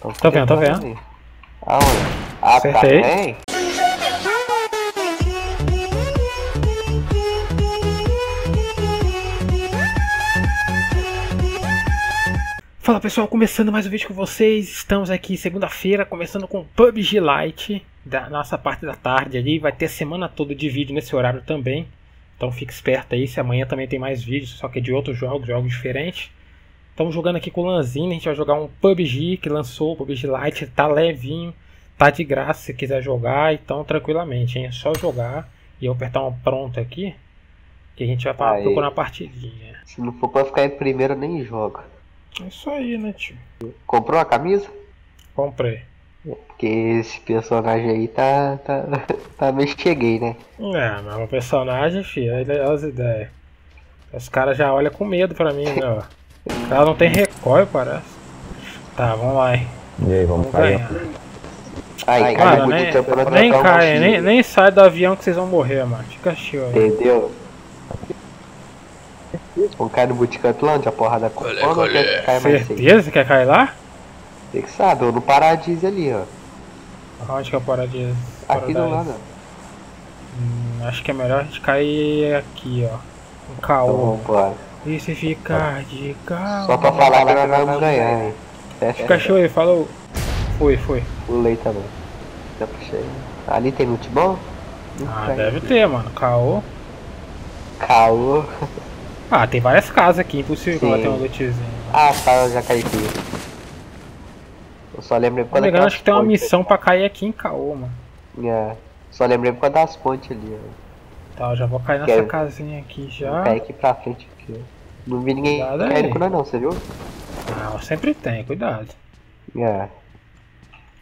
Tô vendo, tô vendo. Aonde? Ah, Acertei. tá. Hein? Fala pessoal, começando mais um vídeo com vocês. Estamos aqui segunda-feira, começando com PUBG Lite, da nossa parte da tarde ali. Vai ter a semana toda de vídeo nesse horário também. Então fique esperto aí, se amanhã também tem mais vídeos, só que é de outros jogos, jogos diferentes. Estamos jogando aqui com o Lanzini, a gente vai jogar um PUBG que lançou, o PUBG Lite, tá levinho, tá de graça se quiser jogar, então tranquilamente, hein? É só jogar e eu apertar um pronto aqui, que a gente vai Aí. procurar uma partidinha. Se não for pra ficar em primeiro, nem joga. É isso aí, né, tio? Comprou a camisa? Comprei. Porque esse personagem aí tá. tá, tá meio cheguei, né? É, mas o personagem, filho, ele é as ideias. Os caras já olham com medo pra mim, né. O cara não tem recoil, parece. Tá, vamos lá, hein. E aí, vamos Vamos cair? Aí, Cara, nem, nem pra cai, um nem, nem sai do avião que vocês vão morrer, mano. Fica chill aí. Entendeu? Vamos cair no bootcamp onde a porrada compõe ou quer que caia mais cedo? Certeza? Você quer cair lá? Ou no Paradise ali, ó. Onde que é o paradise? Aqui do Paradise? lado. Hum, acho que é melhor a gente cair aqui, ó. Um Então caô. vambora. E se ficar de calma. Só pra falar que nós vamos ganhar, hein. Fecha Fica show aí, falou. Foi, foi. Pulei também. Já puxei. Ali tem loot bom? Ah, tem. deve ter, mano. Caô. Caô. Ah, tem várias casas aqui, impossível que Sim. ela tenha um lootzinho. Ah, tá, eu já caí aqui. Eu só lembrei por Se não causa acho que tem uma missão pra cair aqui em Caô, mano. É. Só lembrei por causa das pontes ali, ó. Tá, eu já vou cair nessa Quero- casinha aqui já. Vou cair aqui pra frente Não vi ninguém Cuidado caindo aí. com nós não, você viu? Ah, sempre tem, cuidado. É.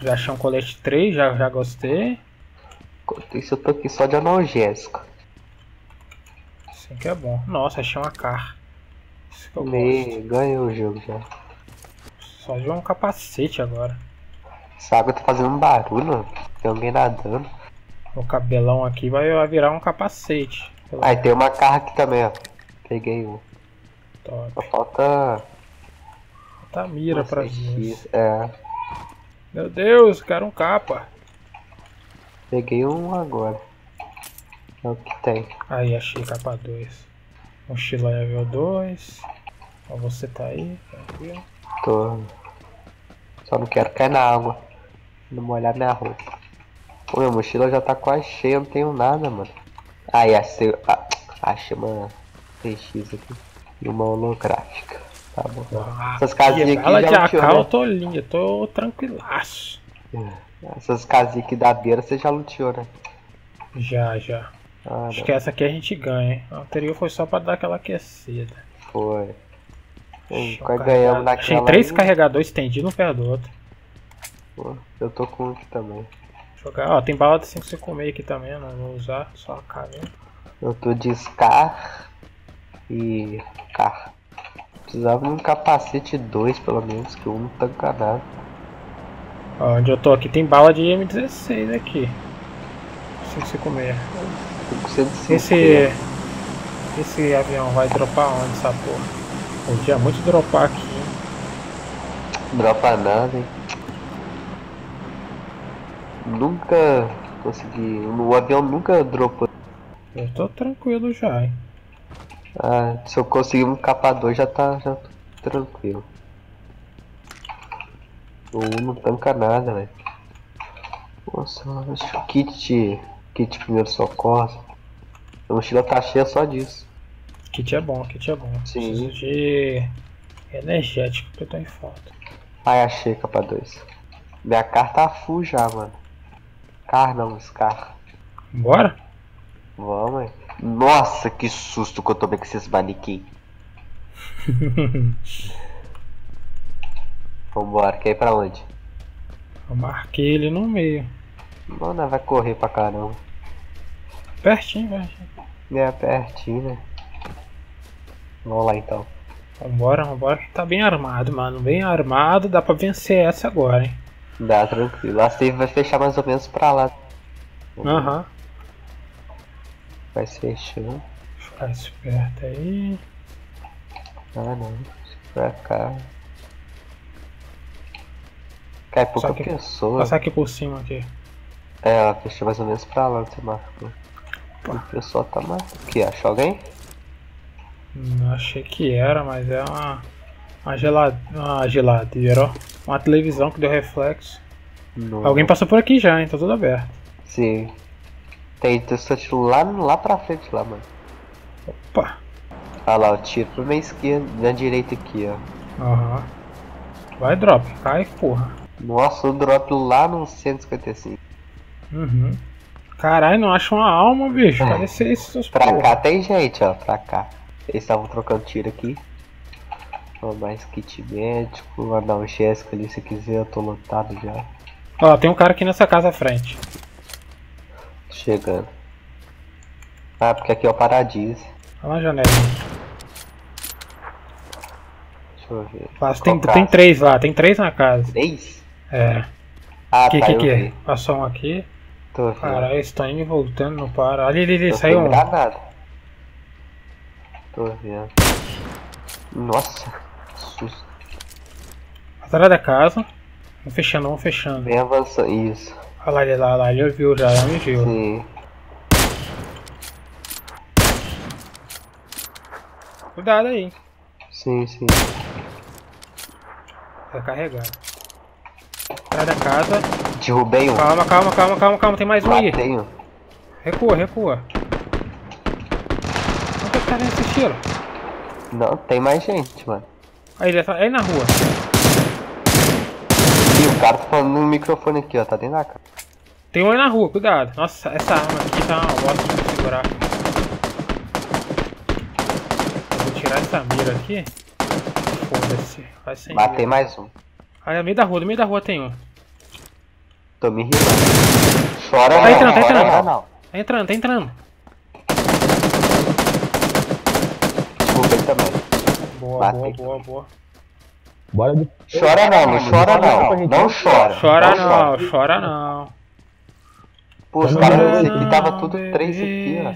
Já achei um colete 3, já, já gostei. Isso eu tô aqui só de analgésico. Assim que é bom. Nossa, achei uma car. Isso que eu gosto. Me ganhei o jogo já. Só de um capacete agora. Essa água tá fazendo um barulho, mano. Tem alguém nadando. O cabelão aqui vai, virar um capacete. Aí tem uma carra aqui também, ó. Peguei um, Top. Só falta. Falta mira pra gente. É. Meu Deus, cara, um capa. Peguei um agora. É o que tem. Aí, achei capa 2. Mochila level 2. Ó, você tá aí, tranquilo. Tô. Só não quero cair na água. Não molhar minha roupa. Pô, minha mochila já tá quase cheia, não tenho nada, mano. Aí, achei. Ah, achei, mano. 3x aqui e uma holográfica. Tá bom. Ah, Essas casinhas aqui. Ela de AK né? eu tô linda, tô tranquilaço. É, essas casinhas aqui da beira você já luteou, né? Já, já. Ah, Acho não. que essa aqui a gente ganha, hein? A anterior foi só pra dar aquela aquecida. Foi. Quase é ganhamos naquela. Achei três aí. carregadores estendidos um perto do outro. Pô, eu tô com um aqui também. Jogar. Ó, tem bala de 5 você comer aqui também, não vou usar, só a cara. Eu tô de Scar, e Car. Precisava de um capacete 2 pelo menos, que um não tanca nada. Onde eu tô aqui tem bala de M16 aqui. 556. Tô com 105. Esse. Esse avião vai dropar onde essa porra? Podia muito dropar aqui, hein? Dropa nada, hein? Nunca consegui. O avião nunca dropou. Eu tô tranquilo já, hein? Ah, se eu conseguir um capa 2 já tá, já tô tranquilo. O 1 não tanca nada, velho. Nossa, acho que kit, kit primeiro socorro. A mochila tá cheia só disso. Kit é bom, kit é bom. Sim. Preciso de energético que eu tô em falta. Ai, achei capa 2. Minha car tá full já, mano. Car não, Scar. Bora? Vamos, hein? Nossa, que susto que eu tomei com esses manequim. Vambora, quer ir pra onde? Eu marquei ele no meio. Mano, vai correr pra caramba. Pertinho, pertinho. É pertinho, né? Vamos lá então. Vambora, vambora que tá bem armado, mano. Bem armado, dá pra vencer essa agora, hein? Dá tranquilo. A save vai fechar mais ou menos pra lá. Aham. Vai se fechando. Ficar esperto aí. Ah não. Pra cá. Cai pouca que- pessoa. Passar aqui por cima aqui. É, ela fechou mais ou menos pra lá, você marcou. O pessoal tá mais. Aqui, achou alguém? Hum, achei que era, mas é uma. Uma, gelade... uma geladeira, ó. Uma televisão que deu reflexo. Não. Alguém passou por aqui já, hein? Tá tudo aberto. Sim. Tem tiro lá, lá pra frente lá, mano. Opa! Olha lá, o tiro pra minha esquerda, na direita aqui, ó. Aham. Vai, drop. Cai, porra. Nossa, o drop lá no 155. Uhum. Caralho, não acha uma alma, bicho. Cadê esses seus Pra porra? cá tem gente, ó, pra cá. Eles estavam trocando tiro aqui. Ó, mais kit médico, dar um Jéssica ali se quiser, eu tô lotado já. Ó, tem um cara aqui nessa casa à frente. Chegando. Ah, porque aqui é o Paradise. Olha lá na janelinha. Deixa eu ver. Passa, tem, Qual tem casa? três lá, tem três na casa. Três? É. Ah, que tá, que que é? vi. Passou um aqui. Tô vendo. Caralho, estão indo e voltando, não para. Ali, ali, ali, saiu um. enganado. Tô vendo. Nossa, que susto. Atrás da casa. Vamos fechando, vamos fechando. Vem avançando. Isso. Olha lá, ele lá, lá, ele viu já, já me viu. Sim. Cuidado aí, Sim, sim. vai carregar. Atrás da casa. Derrubei um. Calma, calma, calma, calma, calma, tem mais um aí. Um. Recua, recua. Onde é que tá vendo esse tiro? Não, tem mais gente, mano. Aí, ele tá aí na rua. Cara tá falando no microfone aqui, ó. Tá dentro da casa. Tem um aí na rua, cuidado. Nossa, essa arma aqui tá uma bosta de segurar. Vou tirar essa mira aqui. Foda-se, vai sem Matei mira. mais um. Aí, no meio da rua, no meio da rua tem um. Tô me rilando. Chora Tá não, entrando, tá chora entrando. não. Tá entrando, tá entrando. Derrubei também. Boa, Matei. boa, boa, boa. Bora de. Chora não, não chora não. Não chora. Chora não, chora. chora não. Pô, os caras não, desse aqui tava tudo três aqui, ó.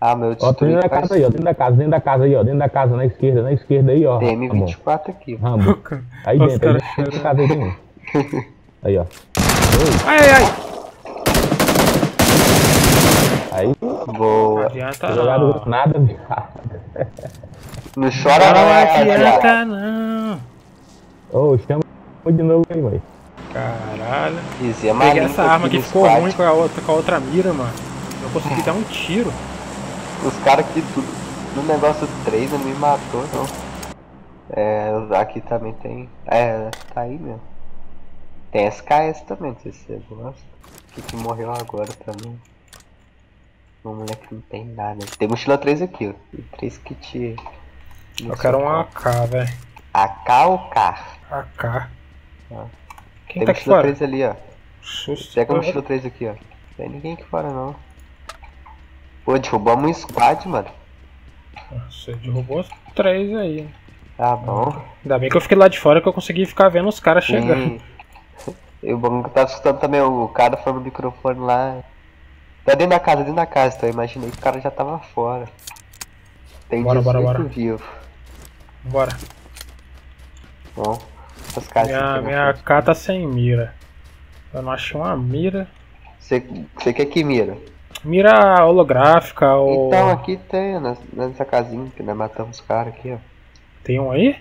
Ah, meu Ó, tem dentro da casa aí, ó. Dentro da casa, dentro da casa aí, ó. Dentro da casa, na esquerda, na esquerda aí, ó. Tem Rambo. M24 aqui. Rambo. Aí dentro, aí dentro da casa aí tem. Aí, ó. Ai, ai, ai. Aí, Não Boa. adianta jogado não. nada, viado. Não chora não, Não é, adianta não. Ô, chama de novo aí, mãe. Caralho. Dizia Peguei essa arma aqui que ficou squad. ruim com a outra, com a outra mira, mano. Eu consegui dar um tiro. Os caras aqui tudo no negócio 3 não me matou não. É, aqui também tem. É, tá aí mesmo. Tem SKS também, não sei se você gosta. Que, que morreu agora também. O moleque não tem nada. Tem mochila 3 aqui, ó. E 3 kit. Eu quero um AK, velho. AK ou K? AK. Ah. Quem Tem tá aqui fora? 3 ali, ó. Susto. Pega a mochila 3 aqui, ó. Não tem ninguém aqui fora não. Pô, derrubamos um squad, mano. Você derrubou os três aí. Tá bom. Ainda bem que eu fiquei lá de fora que eu consegui ficar vendo os caras chegando. E o bom que eu tava escutando também o cara falando no microfone lá. Tá dentro da casa, dentro da casa, então eu imaginei que o cara já tava fora. Tem Bora, 18 bora, bora. vivo. Bora. Bom, essas casas Minha, minha AK tá sem mira. Eu não achei uma mira. Você, quer que mira? Mira holográfica ou. Então aqui tem, nessa, nessa casinha que nós matamos os caras aqui, ó. Tem um aí?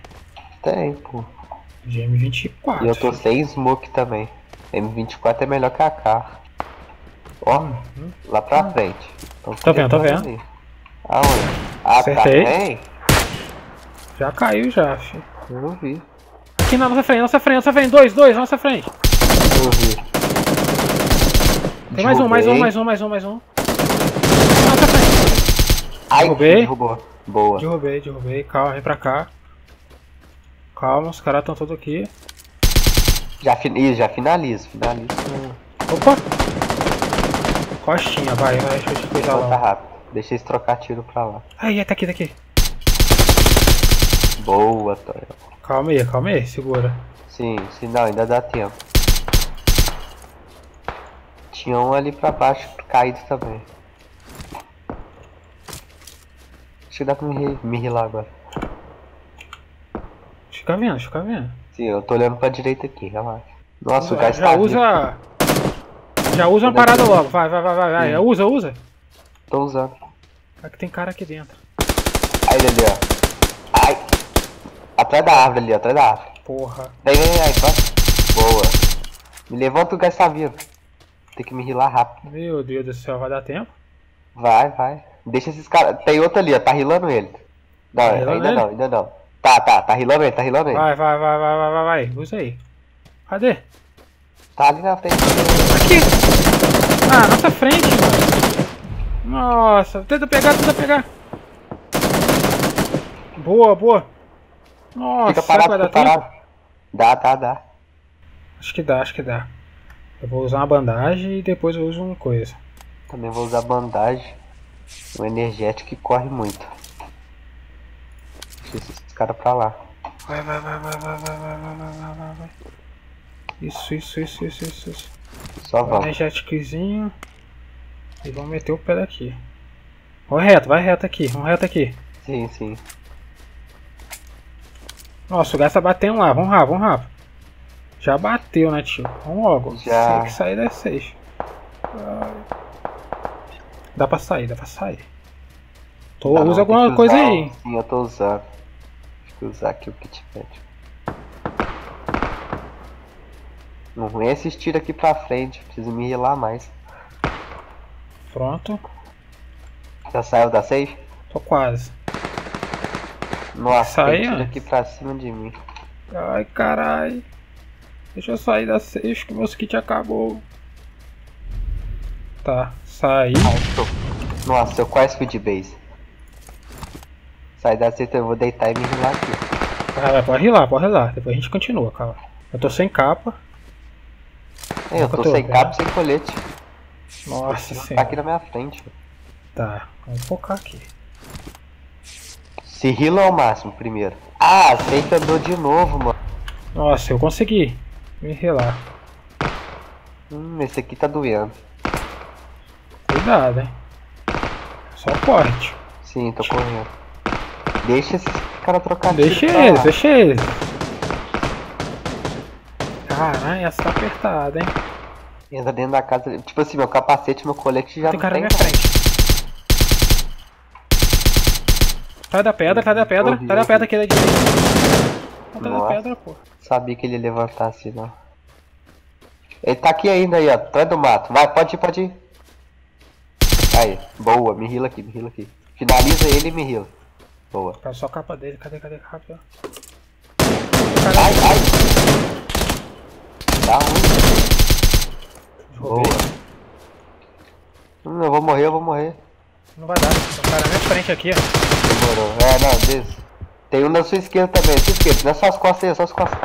Tem, pô. De M24. E eu tô sem smoke também. M24 é melhor que a AK. Ó, lá pra frente. Então. Tô vendo, tô ali. vendo. Aonde? Ah, tá Acertei. bem? Já caiu já, filho. Eu não vi. Aqui na nossa frente, nossa frente, nossa frente. Dois, dois, nossa frente. Vi. Tem mais um, mais um, mais um, mais um, mais um. Nossa frente. Ai, Derrubei. derrubou. Boa. Derrubei, derrubei. Calma, vem pra cá. Calma, os caras estão todos aqui. Já, fin... Já finalizo, finalizo. Opa! Costinha, vai, vai, deixa eu cuidar Volta lá. rápido. Deixa eles trocar tiro pra lá. Aí, tá aqui, tá aqui. Boa, Tório. Calma aí, calma aí, segura. Sim, sim, não, ainda dá tempo. Tinha um ali pra baixo caído também. Acho que dá pra me, me rilar agora. Fica vendo, fica vendo. Sim, eu tô olhando pra direita aqui, relaxa. Nossa, o gás já tá vivo. usa. Já usa uma parada logo. Vai, vai, vai, vai. Usa, usa. Tô usando. Aqui tem cara aqui dentro. Aí ele ali, ó. Atrás da árvore ali, atrás da árvore. Porra. Vem, vem, vem, vai. Boa. Me levanta o gás tá vivo. Tem que me rilar rápido. Meu Deus do céu, vai dar tempo? Vai, vai. Deixa esses caras. Tem outro ali, ó. Tá rilando ele. Não, Tá ainda ele? não, ainda não. Tá, tá, tá rilando ele, tá rilando ele. Vai, vai, vai, vai, vai, vai, vai. Usa aí. Cadê? Tá ali na frente. Aqui! Ah, nossa frente, mano. Nossa, tenta pegar, tenta pegar. Boa, boa. Nossa, Fica parado, fica tempo? parado. Dá, dá, dá. Acho que dá, acho que dá. Eu vou usar uma bandagem e depois eu uso uma coisa. Também vou usar bandagem. Um energético corre muito. Deixa esses caras pra lá. Vai, vai, vai, vai, vai, vai, vai, vai, vai, vai, vai, vai. Isso, isso, isso, isso, isso, isso. Só vamos. Energéticozinho. E vamos meter o pé daqui. Vai reto, vai reto aqui, vamos reto aqui. Sim, sim. Nossa, o gás tá batendo lá, vamos rápido, vamos rápido. Já bateu, né, tio? Vamos logo. Já. Tem que sair das seis. Ai. Dá pra sair, dá pra sair. Tô, não, usa tem alguma que coisa usar aí. Sim, eu tô usando. Deixa eu usar aqui o kit médico. Não ruim é esses tiros aqui pra frente. Preciso me rilar mais. Pronto. Já saiu da safe? Tô quase. Nossa, Sai antes. aqui pra cima de mim. Ai, carai. Deixa eu sair da safe que meus kit acabou. Tá, saí. Nossa, eu quase fui de base. Sai da safe, eu vou deitar e me rilar aqui. Vai, pode rilar, pode rilar. Depois a gente continua, calma. Eu tô sem capa. Ei, eu tô tô sem capa sem colete. Nossa Tá senhora. aqui na minha frente. Tá, vamos focar aqui. Se rila ao máximo primeiro. Ah, a safe andou de novo, mano. Nossa, eu consegui me rilar. Hum, esse aqui tá doendo. Cuidado, hein. Só corre, tio. Sim, tô correndo. Deixa esses caras trocar Deixa tiro pra ele, lá. deixa ele. Caralho, essa tá apertada, hein. Entra dentro da casa. Tipo assim, meu capacete, meu colete já Tem não cara na tem minha mais. frente. Sai da pedra, sai da pedra, sai da pedra aqui da direita. Da pedra, pô. Sabia que ele ia levantar assim, não. Ele tá aqui ainda aí, ó. Atrás do mato. Vai, pode ir, pode ir. Aí, boa, me rila aqui, me rila aqui. Finaliza ele e me rila. Boa. Cara, só a capa dele, cadê, cadê, rápido. Ai, ai. Tá ruim. Boa. Hum, eu vou morrer, eu vou morrer. Não vai dar, tem um cara na minha frente aqui, ó. Demorou. É, não, desce. Tem um na sua esquerda também, na sua esquerda. Nas suas costas aí, nas suas costas.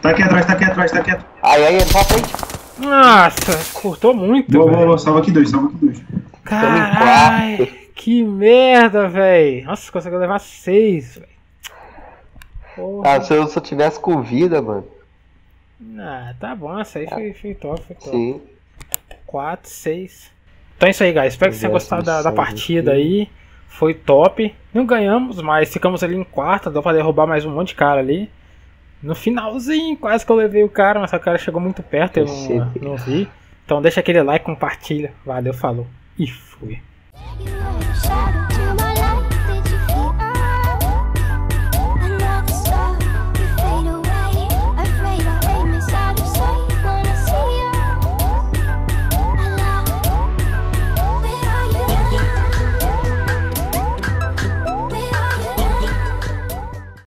Tá aqui atrás, tá aqui atrás, tá aqui atrás. Aí, aí, ele pra frente. Nossa, curtou muito, Boa, boa, boa, salva aqui dois, salva aqui dois. Caralho, quatro. que merda, velho. Nossa, conseguiu levar seis, velho. Ah, se eu, eu tivesse com vida, mano. Ah, tá bom, essa aí foi, foi top, foi top. Sim. 4, 6. Então é isso aí, guys. Espero que vocês tenham gostado da, da partida aí. Foi top. Não ganhamos, mas ficamos ali em quarta. Deu pra derrubar mais um monte de cara ali. No finalzinho, quase que eu levei o cara, mas o cara chegou muito perto, eu não, não vi. Então deixa aquele like, compartilha. Valeu, falou. E fui.